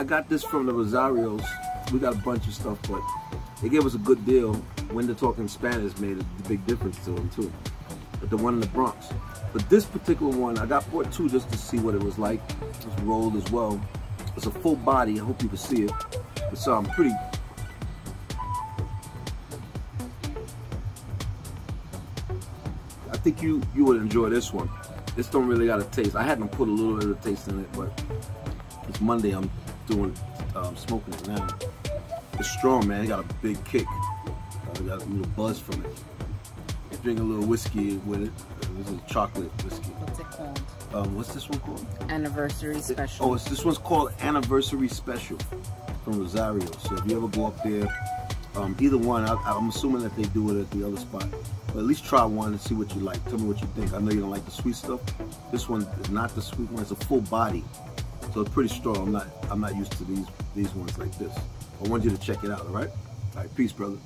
I got this from the Rosarios. We got a bunch of stuff, but they gave us a good deal. When they're talking Spanish made a big difference to them too. But the one in the Bronx. But this particular one, I got bought two just to see what it was like. It's rolled as well. It's a full body. I hope you can see it. It's um pretty. I think you you would enjoy this one. This don't really got a taste. I had to put a little bit of taste in it, but it's Monday. I'm doing um, smoking it now. It's strong, man. It got a big kick. Uh, got a little buzz from it. Drink a little whiskey with it. This is chocolate whiskey. What's it called? Um, what's this one called? Anniversary special. Oh, it's, this one's called Anniversary Special from Rosario. So if you ever go up there, um, either one, I, I'm assuming that they do it at the other spot. But at least try one and see what you like. Tell me what you think. I know you don't like the sweet stuff. This one is not the sweet one. It's a full body, so it's pretty strong. I'm not I'm not used to these these ones like this. I want you to check it out. All right. All right. Peace, brother.